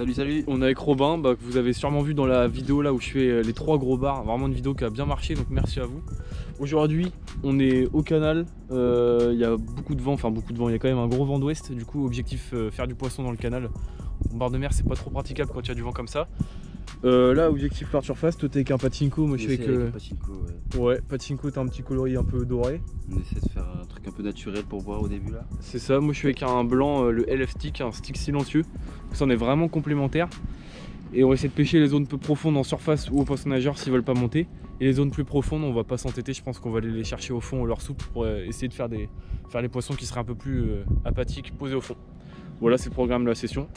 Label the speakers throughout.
Speaker 1: Salut, salut.
Speaker 2: on est avec Robin, bah, vous avez sûrement vu dans la vidéo là où je fais euh, les trois gros bars, vraiment une vidéo qui a bien marché, donc merci à vous. Aujourd'hui, on est au canal, euh, il y a beaucoup de vent, enfin beaucoup de vent, il y a quand même un gros vent d'ouest, du coup objectif euh, faire du poisson dans le canal. En bord de mer, c'est pas trop praticable quand il y a du vent comme ça. Euh, là, objectif faire surface, toi t'es avec un patinko, moi je suis avec... Euh,
Speaker 1: le pachinko, ouais.
Speaker 2: Ouais, patinko, t'as un petit coloris un peu doré.
Speaker 1: On essaie de faire un truc un peu naturel pour voir au début là.
Speaker 2: C'est ça, moi je suis avec un blanc, euh, le LF stick, un stick silencieux. Ça en est vraiment complémentaire. Et on va essayer de pêcher les zones peu profondes en surface ou aux poissons nageurs s'ils veulent pas monter. Et les zones plus profondes, on va pas s'entêter, je pense qu'on va aller les chercher au fond, leur soupe, pour essayer de faire, des, faire les poissons qui seraient un peu plus euh, apathiques, posés au fond. Voilà, c'est le programme de la session.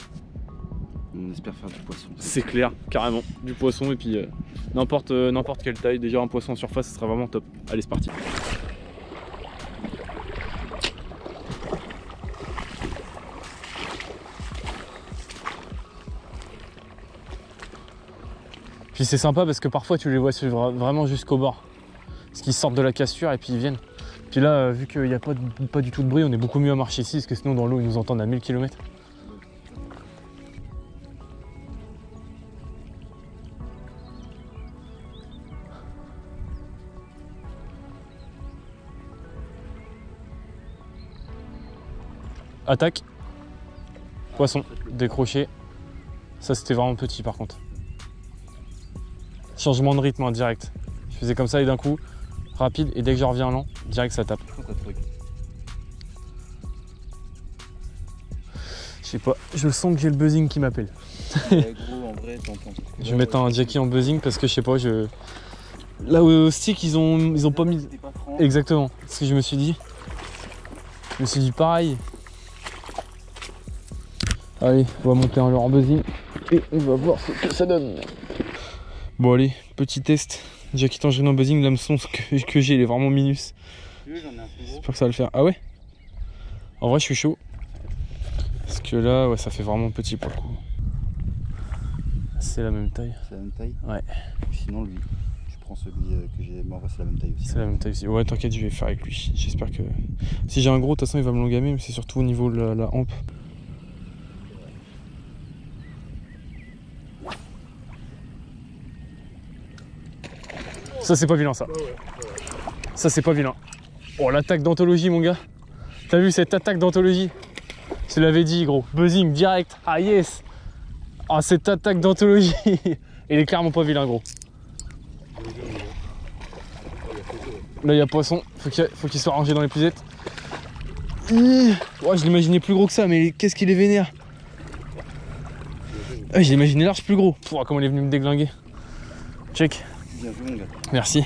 Speaker 1: On espère faire du poisson.
Speaker 2: C'est clair, carrément. Du poisson et puis euh, n'importe euh, n'importe quelle taille. Déjà un poisson en surface, ce sera vraiment top. Allez, c'est parti. Puis c'est sympa parce que parfois tu les vois suivre vraiment jusqu'au bord. Parce qu'ils sortent de la cassure et puis ils viennent. Puis là, euh, vu qu'il n'y a pas, pas du tout de bruit, on est beaucoup mieux à marcher ici parce que sinon dans l'eau ils nous entendent à 1000 km. Attaque. Poisson. Décroché. Ça c'était vraiment petit par contre. Changement de rythme hein, direct. Je faisais comme ça et d'un coup, rapide et dès que je reviens lent, direct ça tape.
Speaker 1: Je
Speaker 2: sais pas, je sens que j'ai le buzzing qui m'appelle.
Speaker 1: Ouais, gros, en vrai, t'entends.
Speaker 2: Je vais mettre un Jackie en buzzing parce que je sais pas, je. Là au stick ils ont ils ont pas mis.
Speaker 1: Pas.
Speaker 2: Exactement, ce que je me suis dit. Je me suis dit pareil. Allez, on va monter en leur buzzing et on va voir ce que ça donne. Bon allez, petit test. Jackie Tangerine en buzzing, l'hameçon que, que j'ai il est vraiment minus. J'espère que ça va le faire. Ah ouais? En vrai je suis chaud. Parce que là, ouais, ça fait vraiment petit pour le coup. C'est la même taille.
Speaker 1: C'est la même taille?
Speaker 2: Ouais.
Speaker 1: Sinon, lui, je prends celui euh, que j'ai. Mais en vrai, c'est la même taille aussi.
Speaker 2: C'est la même taille aussi. Ouais, t'inquiète, je vais faire avec lui. J'espère que. Si j'ai un gros, de toute façon, il va me l'engamer, mais c'est surtout au niveau de la, la hampe. Ça, c'est pas vilain, ça. Ça, c'est pas vilain. Oh, l'attaque d'anthologie, mon gars. T'as vu cette attaque d'anthologie? Je l'avais dit, gros. Buzzing direct. Ah, yes Ah, cette attaque d'anthologie Il est clairement pas vilain, gros. Là, il y a poisson. Faut qu'il faut qu'il soit rangé dans les puzettes. Ih, Ouais, je l'imaginais plus gros que ça, mais qu'est-ce qu'il est vénère. Ah, je l'imaginais large plus gros. Pouah, comment il est venu me déglinguer. Check.
Speaker 1: Bien joué, mon gars.
Speaker 2: Merci.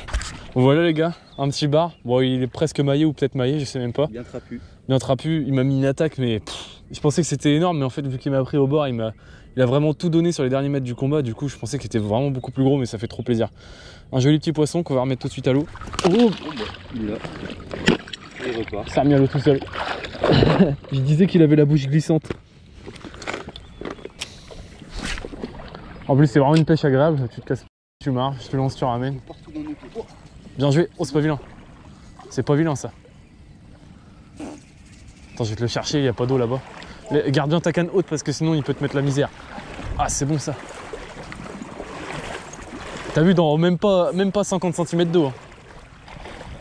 Speaker 2: Voilà, les gars. Un petit bar. Bon, il est presque maillé ou peut-être maillé, je sais même pas.
Speaker 1: Bien trapu.
Speaker 2: Bien trapu. Il m'a mis une attaque, mais pff, je pensais que c'était énorme. Mais en fait, vu qu'il m'a pris au bord, il m'a. Il a vraiment tout donné sur les derniers mètres du combat. Du coup, je pensais qu'il était vraiment beaucoup plus gros, mais ça fait trop plaisir. Un joli petit poisson qu'on va remettre tout de suite à l'eau. Oh,
Speaker 1: Oh, bah, il est là. Il repart.
Speaker 2: Ça a à l'eau tout seul. je disais qu'il avait la bouche glissante. En plus, c'est vraiment une pêche agréable. Tu te casses, tu marches, je te lance, tu ramènes.
Speaker 1: Oh,
Speaker 2: Bien joué. Oh, c'est pas vilain. C'est pas vilain ça. Attends, je vais te le chercher, il y a pas d'eau là-bas. Garde bien ta canne haute parce que sinon il peut te mettre la misère. Ah, c'est bon ça. T'as vu, dans même pas, même pas 50 cm d'eau. hein.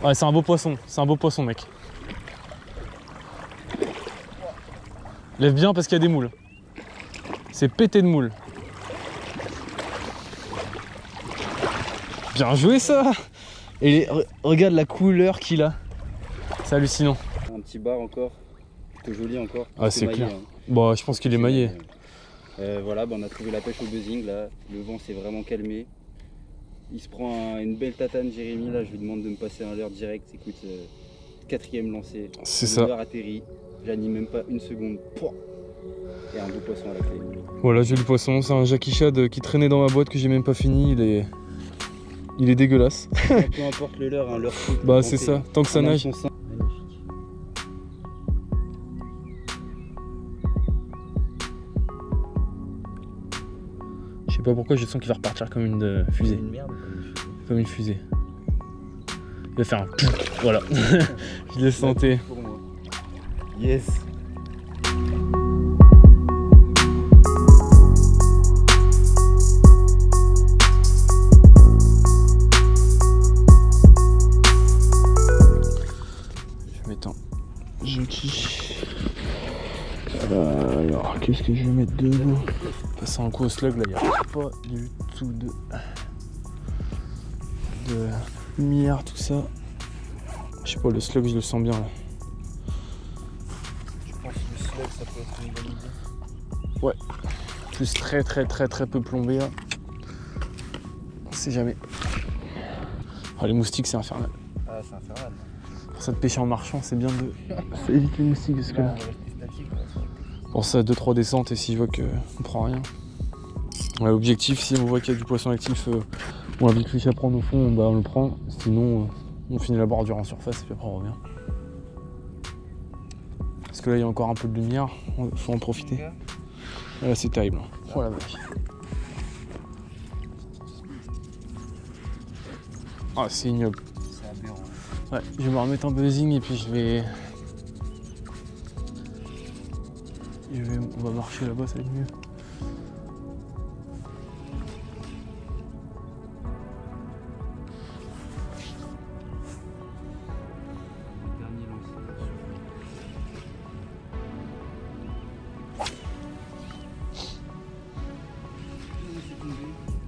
Speaker 2: Ouais, c'est un beau poisson. C'est un beau poisson, mec. Lève bien parce qu'il y a des moules. C'est pété de moules. Bien joué ça Et regarde la couleur qu'il a. C'est hallucinant.
Speaker 1: Un petit bar encore. Plutôt joli encore.
Speaker 2: Ah, c'est clair.
Speaker 1: hein.
Speaker 2: Bon, je pense qu'il est maillé.
Speaker 1: Euh, voilà, bah, on a trouvé la pêche au buzzing là. Le vent s'est vraiment calmé. Il se prend un- une belle tatane, Jérémy. Là, je lui demande de me passer un leurre direct. Écoute, euh, quatrième lancé.
Speaker 2: C'est
Speaker 1: Le
Speaker 2: ça.
Speaker 1: leurre atterri. J'anime même pas une seconde. Pouah Et un beau poisson à la clé.
Speaker 2: Voilà, j'ai le poisson. C'est un Jackie Shad qui traînait dans ma boîte que j'ai même pas fini. Il est, il est dégueulasse.
Speaker 1: Peu importe le leur, hein, leur foot,
Speaker 2: Bah c'est
Speaker 1: santé.
Speaker 2: ça. Tant que ça nage. Je sais pas pourquoi je sens qu'il va repartir comme une euh, fusée.
Speaker 1: une merde. comme une fusée.
Speaker 2: Il va faire un Voilà. je l'ai
Speaker 1: moi. Yes.
Speaker 2: Euh, alors, qu'est-ce que je vais mettre dedans Passer un coup au slug, là, il n'y a pas du tout de. de lumière, tout ça. Je sais pas, le slug, je le sens bien là.
Speaker 1: Je pense que le slug, ça peut être une bonne idée.
Speaker 2: Plus très, très, très, très peu plombé là. On sait jamais. Ah, les moustiques, c'est infernal.
Speaker 1: Ah, c'est infernal.
Speaker 2: Pour ça, de pêcher en marchant, c'est bien de. Ça évite les moustiques parce que
Speaker 1: Là,
Speaker 2: là.
Speaker 1: On.
Speaker 2: Pour ça, 2-3 descentes et si je vois qu'on prend rien. Ouais, objectif, si on voit qu'il y a du poisson actif euh, ou un big fish à prendre au fond, bah on le prend. Sinon, euh, on finit la bordure en surface et puis après on revient. Parce que là, il y a encore un peu de lumière, il faut en profiter. Là, c'est terrible. Oh la vache. Ah, c'est ignoble. Ouais, je vais me remettre en buzzing et puis je vais. On va marcher là-bas, ça va être mieux.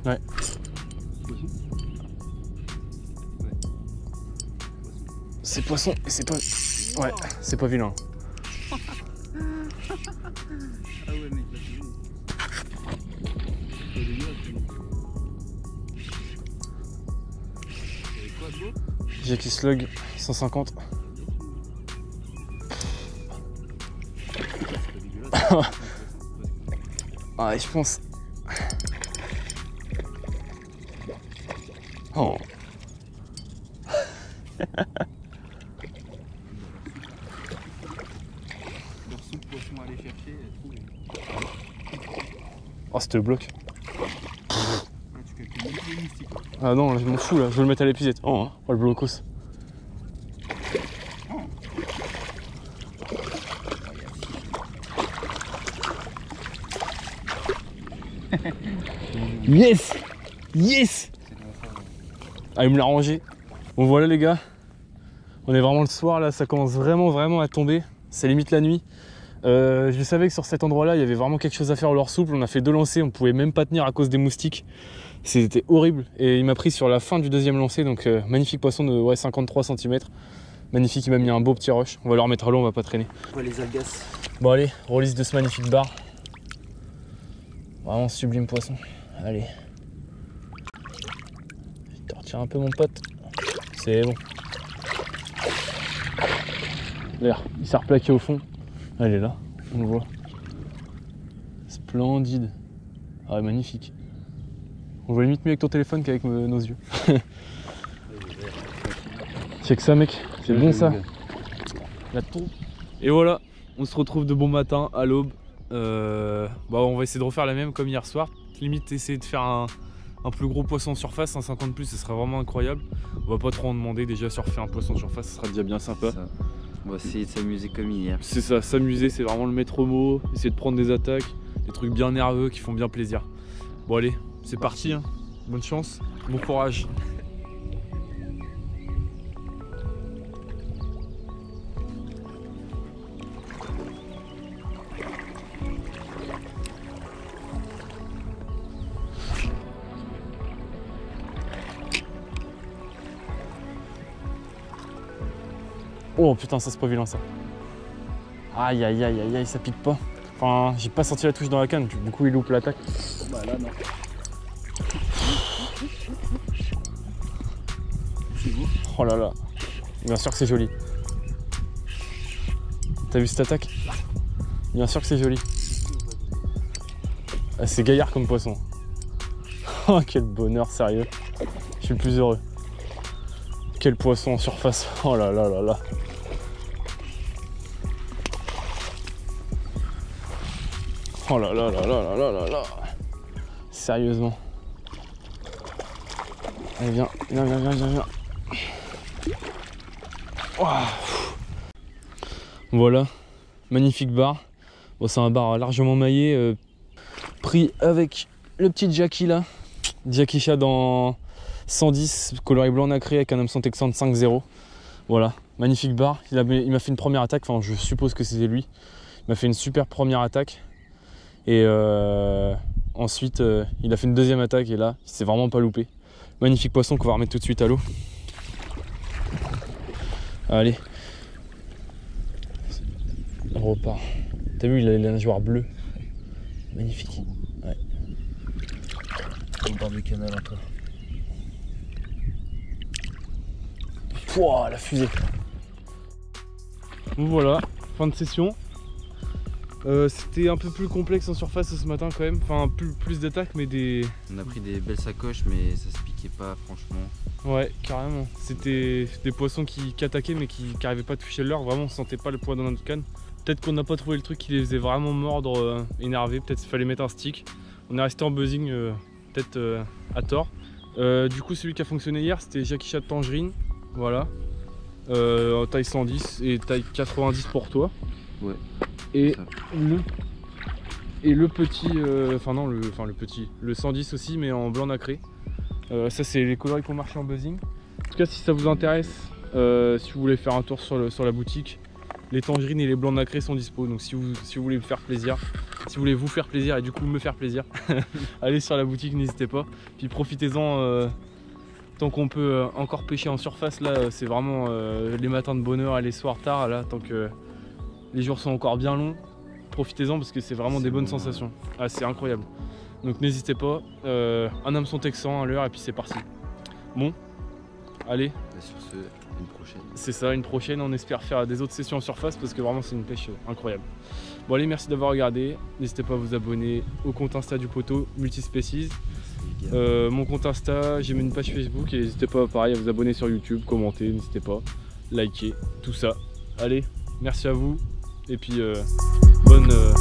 Speaker 2: Ouais. C'est poisson et c'est pas. Ouais, c'est pas vilain. Jackie Slug 150.
Speaker 1: C'est dégueulasse.
Speaker 2: Ah, je pense. Oh.
Speaker 1: Leur soupe poisson à aller chercher, trouvé.
Speaker 2: Oh, c'était le bloc. Ah non, là, je m'en fous là, je veux le mettre à l'épuisette. Oh, hein. oh le blocos. Yes Yes. Ah, il me l'a rangé. Bon, voilà les gars. On est vraiment le soir là, ça commence vraiment, vraiment à tomber. C'est limite la nuit. Euh, je savais que sur cet endroit-là, il y avait vraiment quelque chose à faire au leurre souple. On a fait deux lancers, on pouvait même pas tenir à cause des moustiques. C'était horrible. Et il m'a pris sur la fin du deuxième lancer, donc euh, magnifique poisson de ouais, 53 cm. Magnifique, il m'a mis un beau petit rush. On va le remettre à l'eau, on va pas traîner.
Speaker 1: On va les algas.
Speaker 2: Bon allez, release de ce magnifique bar. Vraiment sublime poisson. Allez. Je te retire un peu mon pote. C'est bon. L'air, il s'est replaqué au fond. Elle est là, on le voit. Splendide. Ah ouais, magnifique. On voit limite mieux avec ton téléphone qu'avec euh, nos yeux. Check ça mec, c'est bon ça. La trompe. Et voilà, on se retrouve de bon matin à l'aube. Euh, bah, on va essayer de refaire la même comme hier soir. Limite essayer de faire un, un plus gros poisson en surface, un 50 plus, ce serait vraiment incroyable. On va pas trop en demander, déjà surfer un poisson en surface, ce sera déjà bien sympa.
Speaker 1: On va essayer de s'amuser comme hier.
Speaker 2: C'est ça, s'amuser, c'est vraiment le maître mot. Essayer de prendre des attaques, des trucs bien nerveux qui font bien plaisir. Bon allez, c'est parti. hein. Bonne chance, bon courage. Oh putain, ça c'est pas vilain ça. Aïe aïe aïe aïe aïe, ça pique pas. Enfin, j'ai pas senti la touche dans la canne, du coup il loupe l'attaque.
Speaker 1: Bah là, non.
Speaker 2: Oh là là. Bien sûr que c'est joli. T'as vu cette attaque? Bien sûr que c'est joli. Ah, c'est gaillard comme poisson. Oh, quel bonheur, sérieux. Je suis le plus heureux. Quel poisson en surface. Oh là là là là. Oh là là là là là là là Sérieusement. Allez, viens, viens, viens, viens, viens, viens. Voilà, magnifique bar. Bon, c'est un bar largement maillé, euh, pris avec le petit Jackie là. Jackie Chat dans 110, coloris blanc nacré avec un Amson Texan 5-0. Voilà, magnifique bar. Il m'a fait une première attaque, enfin je suppose que c'était lui. Il m'a fait une super première attaque. Et euh, ensuite, euh, il a fait une deuxième attaque et là, il s'est vraiment pas loupé. Magnifique poisson qu'on va remettre tout de suite à l'eau. Allez. On repart. T'as vu, il a la nageoire bleue. Magnifique. Ouais.
Speaker 3: Au bord du canal encore.
Speaker 2: Pouah, la fusée. Voilà, fin de session. Euh, C'était un peu plus complexe en surface ce matin quand même. Enfin, plus, plus d'attaques, mais des.
Speaker 1: On a pris des belles sacoches, mais ça se piquait pas, franchement.
Speaker 2: Ouais, carrément. C'était des poissons qui, qui attaquaient, mais qui n'arrivaient pas à toucher le leurre. Vraiment, on sentait pas le poids dans notre canne. Peut-être qu'on n'a pas trouvé le truc qui les faisait vraiment mordre, euh, énervés. Peut-être qu'il fallait mettre un stick. On est resté en buzzing, euh, peut-être euh, à tort. Du coup, celui qui a fonctionné hier, c'était Jackie Chat Tangerine. Voilà. En taille 110 et taille 90 pour toi.
Speaker 1: Ouais.
Speaker 2: Et le, et le petit, euh, enfin non, le, enfin le petit, le 110 aussi, mais en blanc nacré. Euh, ça, c'est les coloris qu'on marché en buzzing. En tout cas, si ça vous intéresse, euh, si vous voulez faire un tour sur, le- sur la boutique, les tangerines et les blancs nacrés sont dispo. Donc, si vous, si vous voulez vous faire plaisir, si vous voulez vous faire plaisir et du coup me faire plaisir, allez sur la boutique, n'hésitez pas. Puis profitez-en tant qu'on peut encore pêcher en surface. Là, c'est vraiment les matins de bonheur et les soirs tard. Là, tant que les jours sont encore bien longs, profitez-en parce que c'est vraiment des bonnes
Speaker 1: bon, ouais.
Speaker 2: sensations. Ah, c'est incroyable. Donc n'hésitez pas. Euh, un hameçon texan à l'heure et puis c'est parti. Bon, allez,
Speaker 1: Et sur ce, une prochaine.
Speaker 2: c'est ça, une prochaine. On espère faire des autres sessions en surface parce que vraiment c'est une pêche euh, incroyable. Bon allez, merci d'avoir regardé. N'hésitez pas à vous abonner au compte Insta du poteau
Speaker 1: gars.
Speaker 2: Euh, mon compte Insta, j'ai mis une page Facebook et n'hésitez pas pareil à vous abonner sur YouTube, commenter, n'hésitez pas, liker, tout ça. Allez, merci à vous et puis, euh, bonne. Euh,